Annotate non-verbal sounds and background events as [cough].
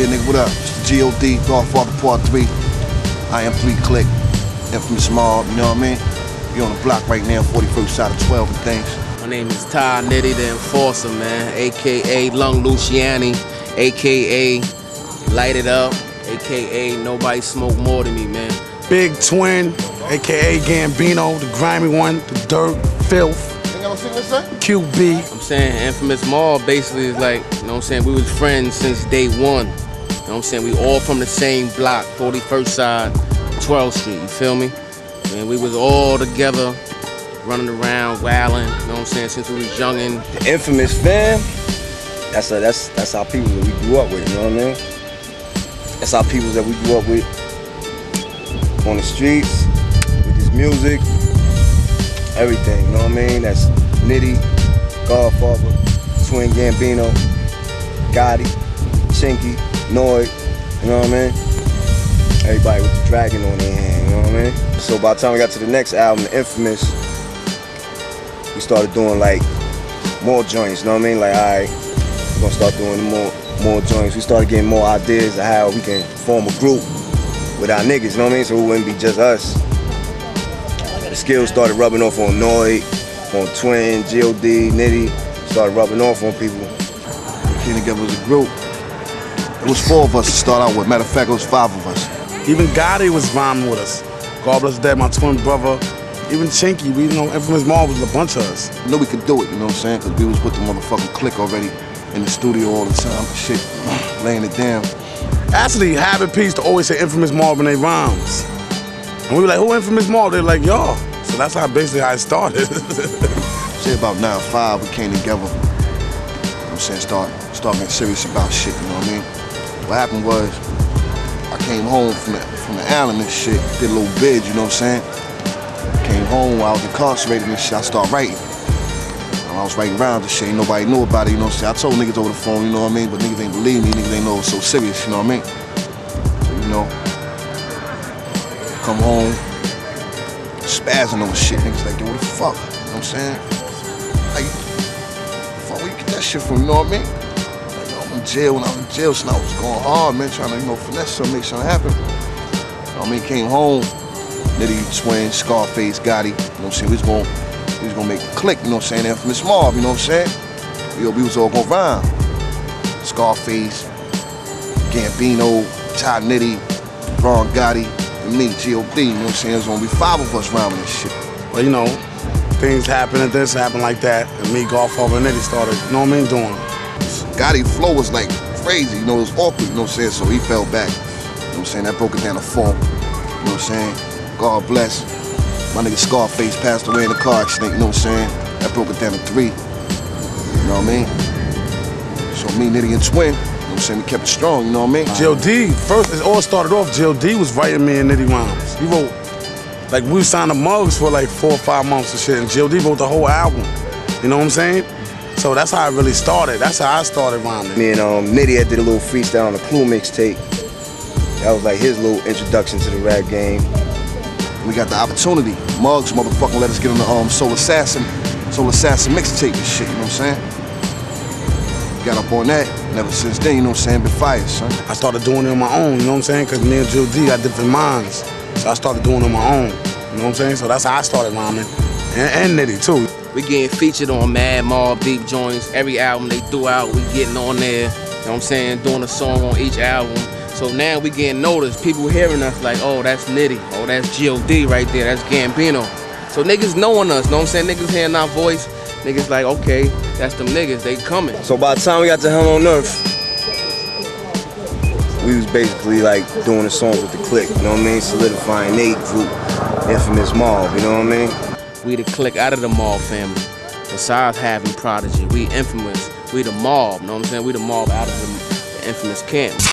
Yeah, nigga, what up? It's the G.O.D. Godfather Part 3. I am 3 Click. Infamous Mobb, you know what I mean? You on the block right now, 41st side of 12 and things. My name is Ty Nitty the Enforcer, man, aka Lung Luciani, aka Light It Up, aka Nobody Smoke More Than Me, man. Big Twin, aka Gambino, the grimy one, the dirt, filth, QB. I'm saying Infamous Mob basically is like, you know what I'm saying, we was friends since day one. You know what I'm saying? We all from the same block, 41st side, 12th Street, you feel me? And we was all together, running around, wilding, you know what I'm saying, since we was youngin'. The infamous fam, that's a, that's that's our people that we grew up with, you know what I mean? That's our people that we grew up with on the streets, with this music, everything, you know what I mean? That's Nitty, Godfather, Twin Gambino, Gotti, Chinky, Noid, you know what I mean? Everybody with the dragon on their hand, you know what I mean? So by the time we got to the next album, The Infamous, we started doing like more joints, you know what I mean? Like, all right, we're gonna start doing more more joints. We started getting more ideas of how we can form a group with our niggas, you know what I mean? So it wouldn't be just us. The skills started rubbing off on Noid, on Twin, G.O.D., Nitty, started rubbing off on people. We came together as a group. It was four of us to start out with. Matter of fact, it was five of us. Even Gotti was rhyming with us. God bless Dad, my twin brother. Even Chinky, we you know Infamous Mobb was a bunch of us. We knew we could do it, you know what I'm saying? Because we was with the motherfucking click already in the studio all the time. Shit, laying it down. Actually, Havoc Peace to always say Infamous Mobb in their rhymes. And we were like, who Infamous Mobb? They're like, y'all. So that's how basically how it started. [laughs] Say about 9-5, we came together. You know what I'm saying? Start, start getting serious about shit, you know what I mean? What happened was, I came home from the, from the island and shit, did a little bid, you know what I'm saying? Came home while I was incarcerated and shit, I started writing. And I was writing rhymes and shit, ain't nobody knew about it, you know what I'm saying? I told niggas over the phone, you know what I mean? But niggas ain't believe me, niggas ain't know it was so serious, you know what I mean? So, you know, come home, spazzing on shit, niggas like, yo, what the fuck? You know what I'm saying? Like, fuck, where you get that shit from, you know what I mean? In jail when I was in jail, so I was going hard, man, trying to, you know, finesse something, make something happen. You know I mean? Came home, Nitty, Twin, Scarface, Gotti, you know what I'm saying? We was gonna, we was gonna make the click, you know what I'm saying? Infamous Mobb, you know what I'm saying? Yo, we was all gonna rhyme. Scarface, Gambino, Ty Nitty, Ron Gotti, and me, G.O.D., you know what I'm saying? There's gonna be five of us rhyming this shit. but you know, things happen and this happened like that. And me, Godfather, and Nitty started, you know what I mean, doing. Gotti flow was like crazy, you know, it was awkward, you know what I'm saying? So he fell back. You know what I'm saying? That broke it down to four. You know what I'm saying? God bless. My nigga Scarface passed away in a car accident, you know what I'm saying? That broke it down to three. You know what I mean? So me, Nitty, and Twin, you know what I'm saying? We kept it strong, you know what I mean? G.O.D. First, it all started off. G.O.D. was writing me and Nitty rhymes. He wrote, like, we signed the mugs for like four or five months and shit, and G.O.D. wrote the whole album. You know what I'm saying? So that's how I really started. That's how I started rhyming. Me and um, Nitty had did a little freestyle on the Clue mixtape. That was like his little introduction to the rap game. We got the opportunity. Muggs, motherfucking, let us get on the um, Soul Assassin, Soul Assassin mixtape and shit, you know what I'm saying? Got up on that, and ever since then, you know what I'm saying, been fire, son. I started doing it on my own, you know what I'm saying? Because me and G.O.D. got different minds. So I started doing it on my own. You know what I'm saying? So that's how I started rhyming. And, and Nitty, too. We getting featured on Mad Mobb Deep Joints. Every album they threw out, we getting on there. You know what I'm saying? Doing a song on each album. So now we getting noticed. People hearing us like, oh, that's Nitty. Oh, that's G.O.D. right there. That's Gambino. So niggas knowing us, you know what I'm saying? Niggas hearing our voice. Niggas like, okay, that's them niggas. They coming. So by the time we got to Hell on Earth, we was basically like doing the songs with the click, you know what I mean? Solidifying Nate group, Infamous Mobb, you know what I mean? We the click out of the mob family. Besides having Prodigy, we infamous. We the mob, you know what I'm saying? We the mob out of the infamous camp.